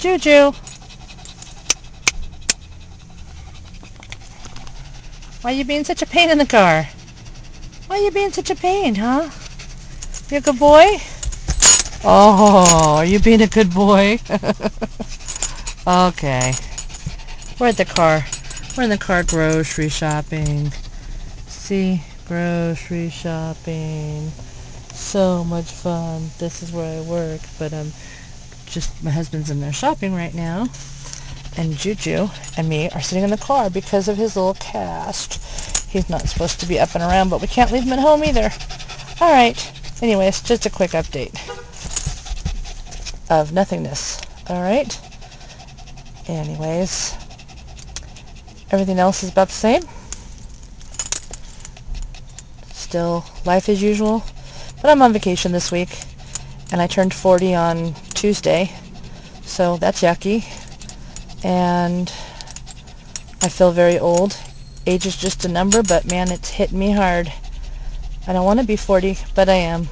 Juju. Why you being such a pain in the car? Why you being such a pain, huh? You a good boy? Oh, are you being a good boy? okay. We're at the car. We're in the car grocery shopping. See? Grocery shopping. So much fun. This is where I work, but I'm just, my husband's in there shopping right now and Juju and me are sitting in the car because of his little cast. He's not supposed to be up and around, but we can't leave him at home either. All right. Anyways, just a quick update of nothingness. All right. Anyways, everything else is about the same. Still life as usual. But I'm on vacation this week, and I turned 40 on Tuesday, so that's yucky and I feel very old. Age is just a number, but man, it's hit me hard. I don't want to be 40, but I am.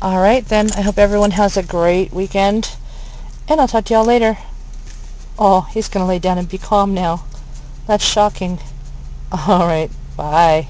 All right, then. I hope everyone has a great weekend, and I'll talk to y'all later. Oh, he's going to lay down and be calm now. That's shocking. All right, bye.